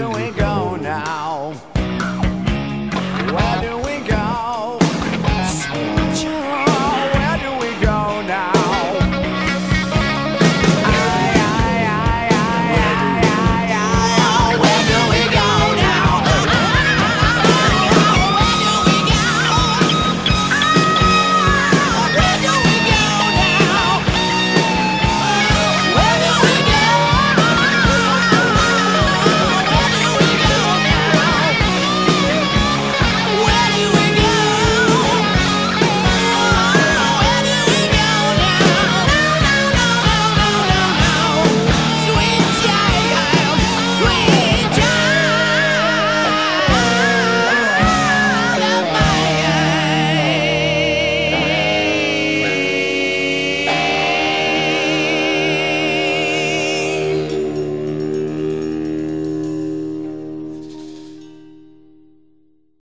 doing.